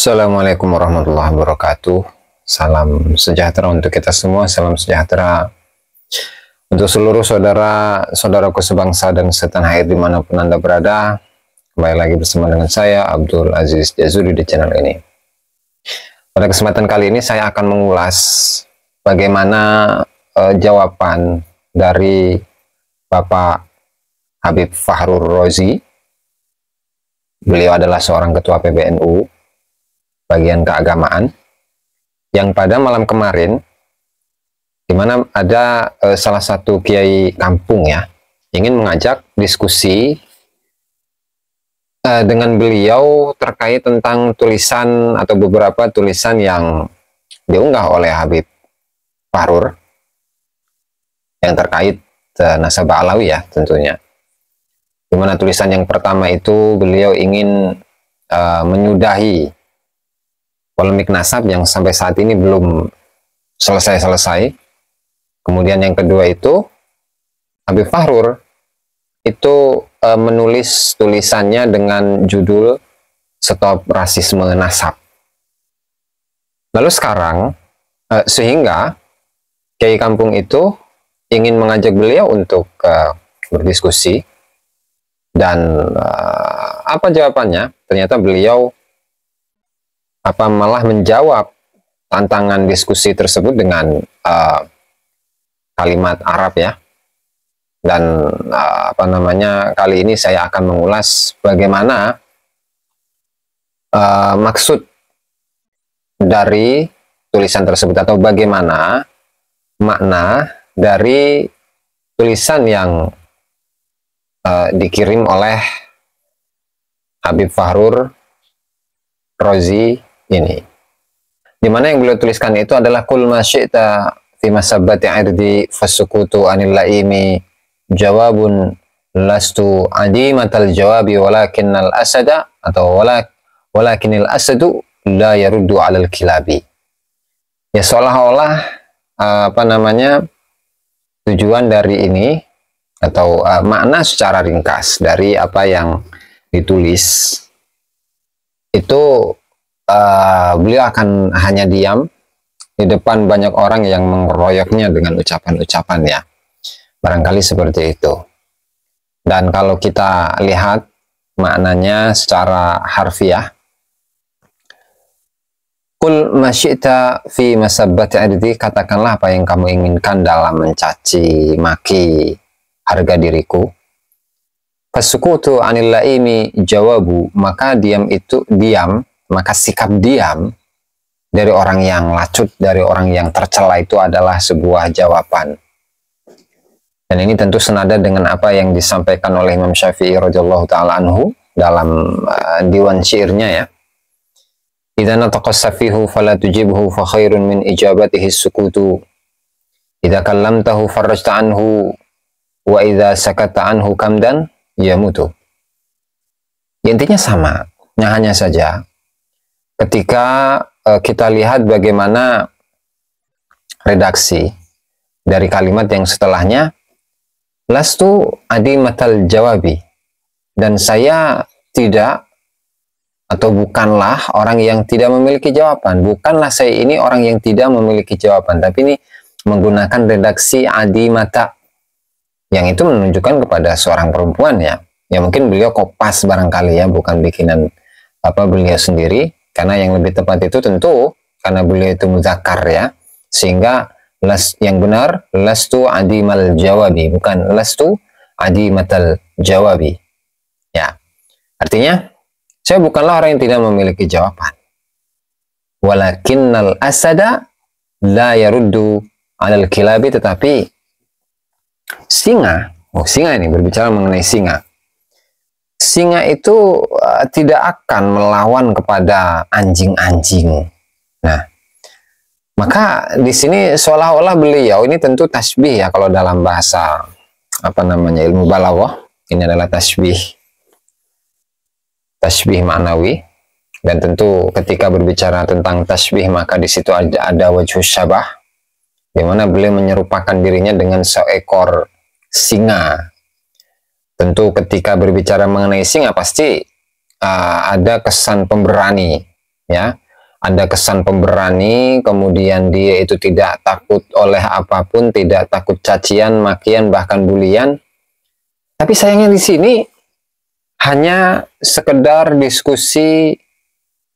Assalamualaikum warahmatullahi wabarakatuh. Salam sejahtera untuk kita semua. Salam sejahtera untuk seluruh saudara saudaraku sebangsa dan setanah air di mana pun anda berada. Kembali lagi bersama dengan saya Abdul Aziz Jazuri di channel ini. Pada kesempatan kali ini saya akan mengulas bagaimana uh, jawaban dari Bapak Habib Fahrur Rozi. Beliau adalah seorang ketua PBNU bagian keagamaan yang pada malam kemarin di mana ada uh, salah satu kiai kampung ya ingin mengajak diskusi uh, dengan beliau terkait tentang tulisan atau beberapa tulisan yang diunggah oleh Habib Farur yang terkait uh, nasabah alawi ya tentunya. Di mana tulisan yang pertama itu beliau ingin uh, menyudahi polemik nasab yang sampai saat ini belum selesai-selesai. Kemudian yang kedua itu Habib Fahrur itu e, menulis tulisannya dengan judul Stop Rasisme Nasab. Lalu sekarang e, sehingga Kiai Kampung itu ingin mengajak beliau untuk e, berdiskusi dan e, apa jawabannya? Ternyata beliau apa malah menjawab tantangan diskusi tersebut dengan uh, kalimat Arab ya. Dan uh, apa namanya kali ini saya akan mengulas bagaimana uh, maksud dari tulisan tersebut atau bagaimana makna dari tulisan yang uh, dikirim oleh Habib Fahrur Rozi ini. Di mana yang beliau tuliskan itu adalah kul masyita fi masabbati irdi fasukutu anil laimi jawabun lastu adimatal jawabi walakinnal asada atau walak walakinil asadu la yaruddu alal kilabi. Ya seolah-olah uh, apa namanya tujuan dari ini atau uh, makna secara ringkas dari apa yang ditulis itu uh, beliau akan hanya diam di depan banyak orang yang mengeroyoknya dengan ucapan-ucapan ya. Barangkali seperti itu. Dan kalau kita lihat maknanya secara harfiah, Kul masyita fi masabbati aditi, katakanlah apa yang kamu inginkan dalam mencaci maki harga diriku. Fasukutu anil laimi jawabu, maka diam itu diam maka sikap diam dari orang yang lacut, dari orang yang tercela itu adalah sebuah jawaban. Dan ini tentu senada dengan apa yang disampaikan oleh Imam Syafi'i radhiyallahu taala anhu dalam uh, diwan syairnya ya. Idza nataqa safihu fala tujibhu fa khairun min ijabatihi sukutu. Idza kallamtahu farajta anhu wa idza sakata anhu kamdan yamutu. Ya, intinya sama, hanya saja ketika uh, kita lihat bagaimana redaksi dari kalimat yang setelahnya lastu adi matal jawabi dan saya tidak atau bukanlah orang yang tidak memiliki jawaban. Bukanlah saya ini orang yang tidak memiliki jawaban tapi ini menggunakan redaksi adi mata yang itu menunjukkan kepada seorang perempuan ya. Ya mungkin beliau kopas barangkali ya bukan bikinan apa beliau sendiri karena yang lebih tepat itu tentu karena beliau itu muzakkar ya. Sehingga las yang benar lastu adimal jawabi bukan lastu adimatal jawabi. Ya. Artinya saya bukanlah orang yang tidak memiliki jawaban. Walakinnal asada la yaruddu alal kilabi tetapi singa, oh singa ini berbicara mengenai singa singa itu tidak akan melawan kepada anjing-anjing. Nah, maka di sini seolah-olah beliau ini tentu tasbih ya kalau dalam bahasa apa namanya ilmu balawah ini adalah tasbih tasbih maknawi. Dan tentu ketika berbicara tentang tasbih maka di situ ada, ada wajah syabah di mana beliau menyerupakan dirinya dengan seekor singa. Tentu ketika berbicara mengenai singa pasti uh, ada kesan pemberani ya ada kesan pemberani, kemudian dia itu tidak takut oleh apa pun, tidak takut cacian, makian, bahkan bulian. Tapi sayangnya di sini hanya sekedar diskusi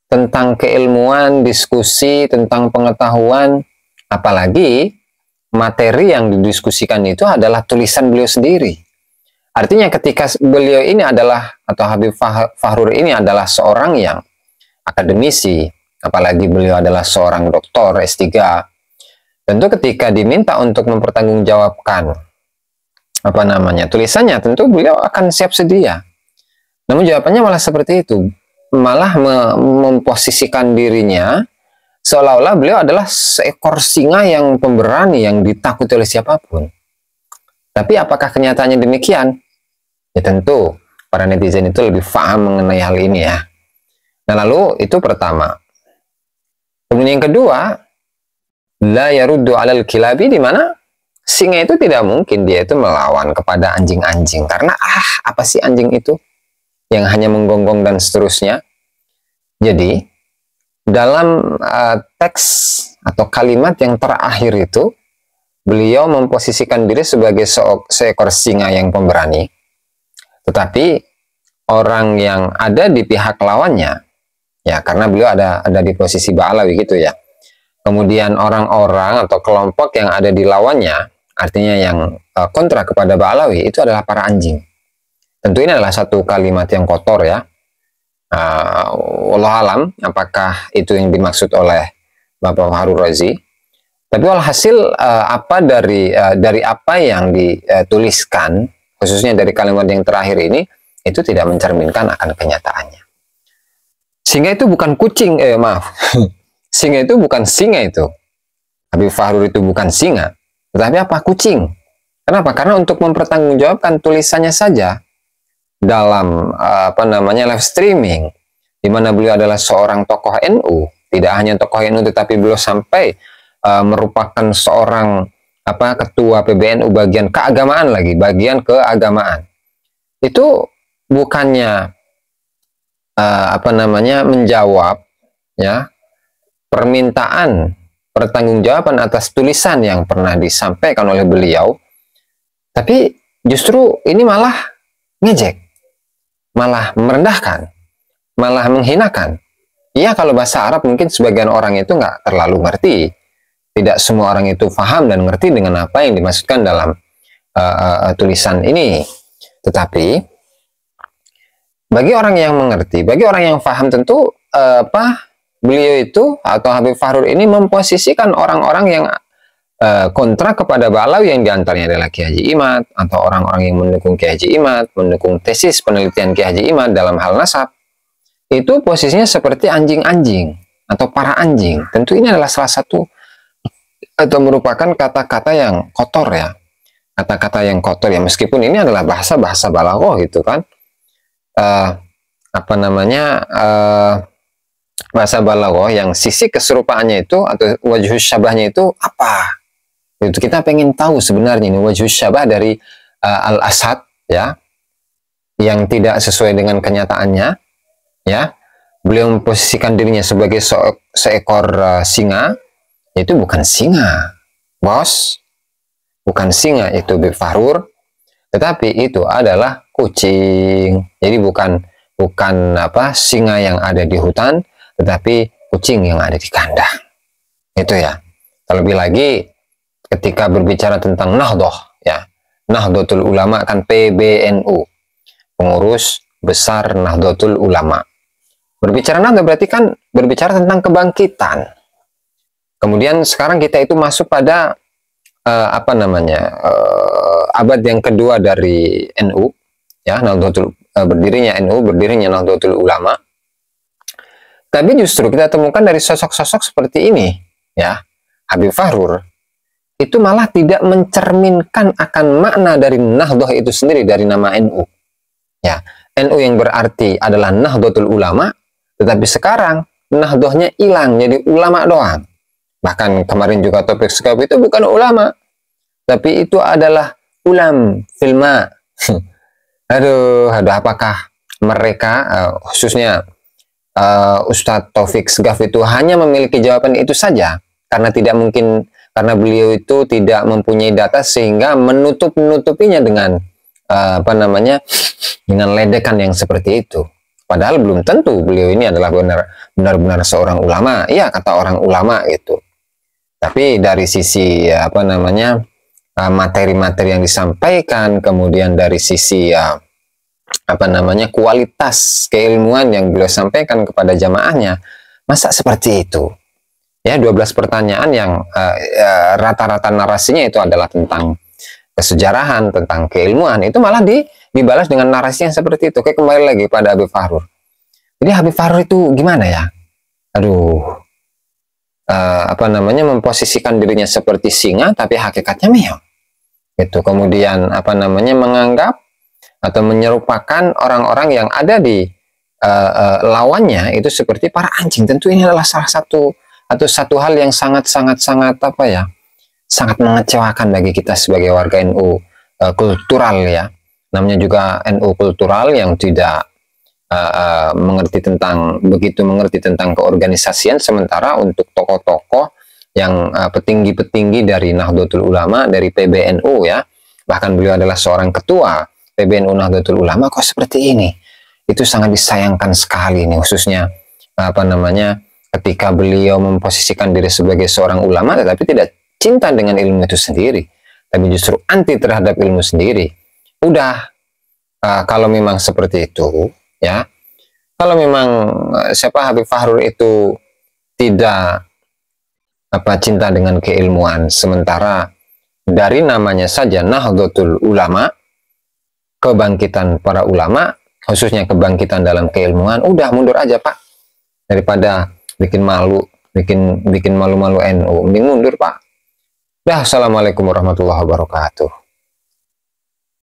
tentang keilmuan, diskusi tentang pengetahuan, apalagi materi yang didiskusikan itu adalah tulisan beliau sendiri. Artinya ketika beliau ini adalah atau Habib Fahrur ini adalah seorang yang akademisi, apalagi beliau adalah seorang doktor S3, tentu ketika diminta untuk mempertanggungjawabkan apa namanya tulisannya, tentu beliau akan siap sedia. Namun jawabannya malah seperti itu, malah memposisikan dirinya seolah-olah beliau adalah seekor singa yang pemberani yang ditakuti oleh siapa pun. Tapi apakah kenyataannya demikian? Ya tentu para netizen itu lebih paham mengenai hal ini ya. Nah lalu itu pertama. Kemudian yang kedua, la yaruddu alal kilabi di mana singa itu tidak mungkin dia itu melawan kepada anjing-anjing karena ah apa sih anjing itu yang hanya menggonggong dan seterusnya. Jadi dalam uh, teks atau kalimat yang terakhir itu beliau memposisikan diri sebagai seekor singa yang pemberani. Tetapi orang yang ada di pihak lawannya ya karena beliau ada ada di posisi Ba'alawi gitu ya. Kemudian orang-orang atau kelompok yang ada di lawannya artinya yang uh, kontra kepada Ba'alawi itu adalah para anjing. Tentu ini adalah satu kalimat yang kotor ya. Uh, alam apakah itu yang dimaksud oleh Bapak Harul Razi? Tapi alhasil uh, apa dari dari apa yang dituliskan khususnya dari kalimat yang terakhir ini itu tidak mencerminkan akan kenyataannya Singa itu bukan kucing, eh maaf. singa itu bukan singa itu. Habib Fahrur itu bukan singa. Tetapi apa? Kucing. Kenapa? Karena untuk mempertanggungjawabkan tulisannya saja dalam apa namanya live streaming di mana beliau adalah seorang tokoh NU, tidak hanya tokoh NU tetapi beliau sampai uh, merupakan seorang apa ketua PBNU bagian keagamaan lagi, bagian keagamaan. Itu bukannya uh, apa namanya menjawab ya permintaan pertanggungjawaban atas tulisan yang pernah disampaikan oleh beliau tapi justru ini malah ngejek malah merendahkan malah menghinakan ya kalau bahasa Arab mungkin sebagian orang itu nggak terlalu ngerti tidak semua orang itu paham dan ngerti dengan apa yang dimaksudkan dalam uh, uh, tulisan ini tetapi bagi orang yang mengerti, bagi orang yang paham tentu uh, apa beliau itu atau Habib Fahrur ini memposisikan orang-orang yang uh, kontra kepada Balawi yang di antaranya adalah Ki Haji Imad atau orang-orang yang mendukung Ki Haji Imad, mendukung tesis penelitian Ki Haji Imad dalam hal nasab. Itu posisinya seperti anjing-anjing atau para anjing. Tentu ini adalah salah satu atau merupakan kata-kata yang kotor ya. Kata-kata yang kotor ya meskipun ini adalah bahasa-bahasa balaghah gitu kan uh, apa namanya uh, bahasa balaghah yang sisi keserupaannya itu atau wajah syabahnya itu apa? Itu kita pengen tahu sebenarnya ini wajah syabah dari uh, al-asad ya yang tidak sesuai dengan kenyataannya ya. Beliau memposisikan dirinya sebagai se seekor uh, singa itu bukan singa, bos. Bukan singa itu Bifarur, tetapi itu adalah kucing. Jadi bukan bukan apa singa yang ada di hutan, tetapi kucing yang ada di kandang. Itu ya. Terlebih lagi ketika berbicara tentang Nahdoh ya. Nahdlatul Ulama kan PBNU. Pengurus besar Nahdlatul Ulama. Berbicara Nahdoh berarti kan berbicara tentang kebangkitan. Kemudian sekarang kita itu masuk pada uh, apa namanya? Uh, abad yang kedua dari NU ya Nahdlatul uh, berdirinya NU berdirinya Nahdlatul Ulama tapi justru kita temukan dari sosok-sosok seperti ini ya Habib Fahrur itu malah tidak mencerminkan akan makna dari Nahdlatul itu sendiri dari nama NU ya NU yang berarti adalah Nahdlatul Ulama tetapi sekarang Nahdlatul hilang jadi ulama doang bahkan kemarin juga topik sekali itu bukan ulama tapi itu adalah ulam filma. aduh, aduh apakah mereka uh, khususnya uh, Ustadz Taufik Segaf itu hanya memiliki jawaban itu saja? Karena tidak mungkin karena beliau itu tidak mempunyai data sehingga menutup nutupinya dengan uh, apa namanya dengan ledekan yang seperti itu. Padahal belum tentu beliau ini adalah benar benar-benar seorang ulama. Iya kata orang ulama itu tapi dari sisi apa namanya uh, materi-materi yang disampaikan kemudian dari sisi uh, apa namanya kualitas keilmuan yang beliau sampaikan kepada jamaahnya masa seperti itu? Ya 12 pertanyaan yang eh, eh, rata-rata uh, uh, narasinya itu adalah tentang kesejarahan tentang keilmuan itu malah di, dibalas dengan narasi yang seperti itu. Kayak kembali lagi pada Habib Fahrur jadi Habib Fahrur itu gimana ya? Aduh uh, apa namanya memposisikan dirinya seperti singa tapi hakikatnya meong itu kemudian apa namanya menganggap atau menyerupakan orang-orang yang ada di uh, uh, lawannya itu seperti para anjing. Tentu ini adalah salah satu atau satu hal yang sangat-sangat sangat apa ya, sangat mengecewakan bagi kita sebagai warga NU uh, kultural ya. Namanya juga NU kultural yang tidak uh, mengerti tentang begitu mengerti tentang keorganisasian sementara untuk tokoh-tokoh yang petinggi-petinggi uh, dari Nahdlatul Ulama dari PBNU ya bahkan beliau adalah seorang ketua PBNU Nahdlatul Ulama kok seperti ini. Itu sangat disayangkan sekali nih khususnya apa namanya ketika beliau memposisikan diri sebagai seorang ulama tetapi tidak cinta dengan ilmu itu sendiri tapi justru anti terhadap ilmu sendiri. Udah uh, kalau memang seperti itu ya kalau memang uh, siapa Habib Fahrul itu tidak apa cinta dengan keilmuan sementara dari namanya saja Nahdlatul Ulama kebangkitan para ulama, khususnya kebangkitan dalam keilmuan, udah mundur aja Pak. Daripada bikin malu, bikin bikin malu-malu NU, mending mundur Pak. Dah, Assalamualaikum warahmatullahi wabarakatuh.